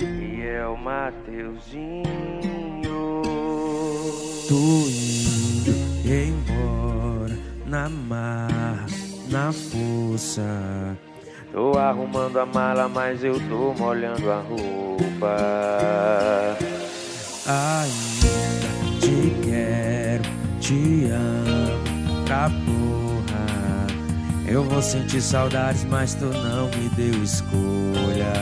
E é o Mateuzinho. Tô indo embora na marra, na força. Tô arrumando a mala, mas eu tô molhando a roupa. Ainda te quero, te amo, porra. Eu vou sentir saudades, mas tu não me deu escolha.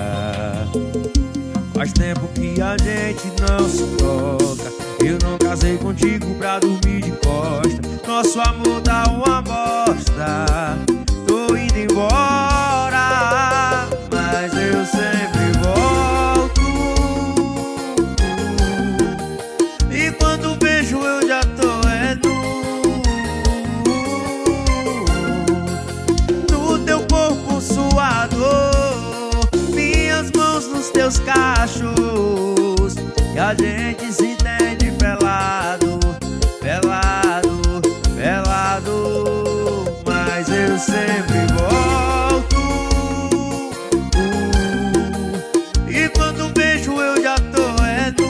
Faz tempo que a gente não se toca. Eu não casei contigo pra dormir de costa. Nosso amor tá uma bosta. Mãos nos teus cachos E a gente se entende pelado Pelado, pelado. Mas eu sempre volto. E quando vejo eu já tô é nu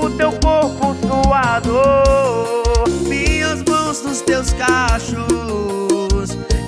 no teu corpo suado